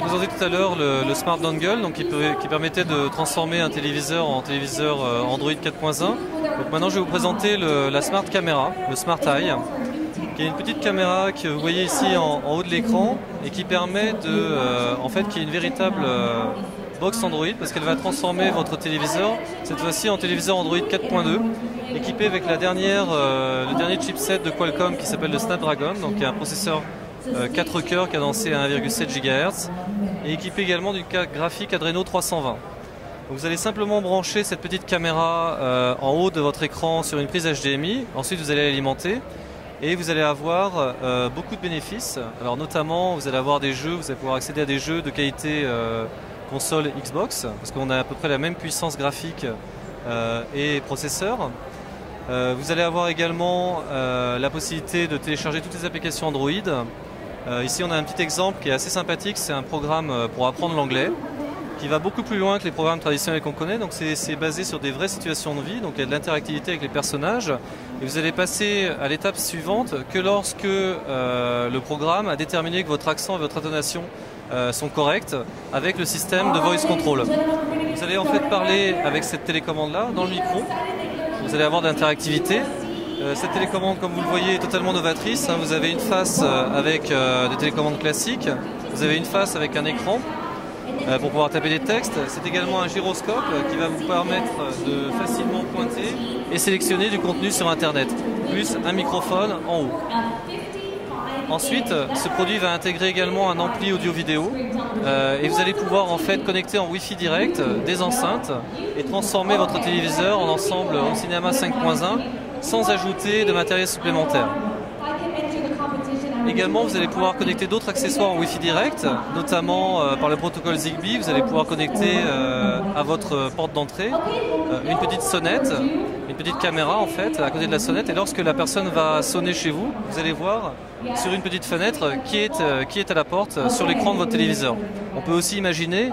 présenté tout à l'heure le, Smart Dongle, donc qui, permettait de transformer un téléviseur en téléviseur euh, Android 4.1. Donc maintenant, je vais vous présenter la Smart Camera, le Smart Eye, qui est une petite caméra que vous voyez ici en, haut de l'écran et qui permet de, euh, en fait, qui est une véritable euh, box Android parce qu'elle va transformer votre téléviseur, cette fois-ci en téléviseur Android 4.2, équipé avec la dernière, le dernier chipset de Qualcomm qui s'appelle le Snapdragon, donc qui est un processeur 4 cœurs cadencé à 1,7 GHz et équipé également d'une carte graphique Adreno 320. Donc vous allez simplement brancher cette petite caméra euh, en haut de votre écran sur une prise HDMI. Ensuite, vous allez l'alimenter et vous allez avoir euh, beaucoup de bénéfices. Alors notamment, vous allez avoir des jeux, vous allez pouvoir accéder à des jeux de qualité euh, console Xbox parce qu'on a à peu près la même puissance graphique euh, et processeur. Euh, vous allez avoir également euh, la possibilité de télécharger toutes les applications Android. Euh, ici, on a un petit exemple qui est assez sympathique. C'est un programme euh, pour apprendre l'anglais qui va beaucoup plus loin que les programmes traditionnels qu'on connaît. Donc, c'est basé sur des vraies situations de vie. Donc, il y a de l'interactivité avec les personnages. Et vous allez passer à l'étape suivante que lorsque euh, le programme a déterminé que votre accent et votre intonation euh, sont corrects avec le système de voice control. Vous allez en fait parler avec cette télécommande-là dans le micro. Vous allez avoir de l'interactivité. Euh, cette télécommande, comme vous le voyez, est totalement novatrice. hein. Vous avez une face euh, avec euh, des télécommandes classiques. Vous avez une face avec un écran pour pouvoir taper des textes. C'est également un gyroscope qui va vous permettre de facilement pointer et sélectionner du contenu sur Internet, plus un microphone en haut. Ensuite, ce produit va intégrer également un ampli audio-vidéo et vous allez pouvoir en fait connecter en Wi-Fi direct des enceintes et transformer votre téléviseur en ensemble Home Cinema 5.1 sans ajouter de matériel supplémentaire. Également, vous allez pouvoir connecter d'autres accessoires en Wi-Fi direct, notamment euh, par le protocole Zigbee. Vous allez pouvoir connecter euh, à votre porte d'entrée euh, une petite sonnette, une petite caméra en fait à côté de la sonnette. Et lorsque la personne va sonner chez vous, vous allez voir sur une petite fenêtre qui est, qui est à la porte sur l'écran de votre téléviseur. On peut aussi imaginer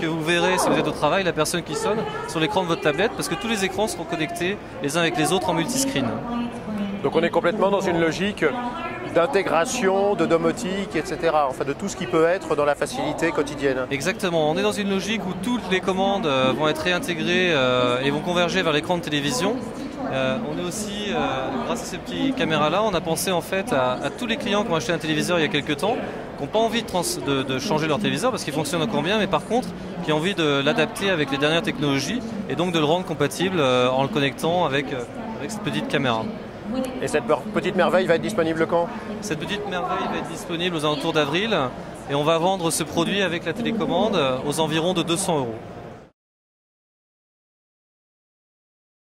que vous verrez, si vous êtes au travail, la personne qui sonne sur l'écran de votre tablette parce que tous les écrans seront connectés les uns avec les autres en multiscreen. Donc on est complètement dans une logique d'intégration, de domotique, etc. Enfin de tout ce qui peut être dans la facilité quotidienne. Exactement, on est dans une logique où toutes les commandes euh, vont être réintégrées euh, et vont converger vers l'écran de télévision. Euh, on est aussi, grâce à ces petites caméras-là, on a pensé en fait à, tous les clients qui ont acheté un téléviseur il y a quelques temps, qui n'ont pas envie de, changer leur téléviseur parce qu'il fonctionne encore bien, mais par contre qui ont envie de l'adapter avec les dernières technologies et donc de le rendre compatible en le connectant avec cette petite caméra. Et cette petite merveille va être disponible quand? Cette petite merveille va être disponible aux alentours d'avril et on va vendre ce produit avec la télécommande aux environs de 200 euros.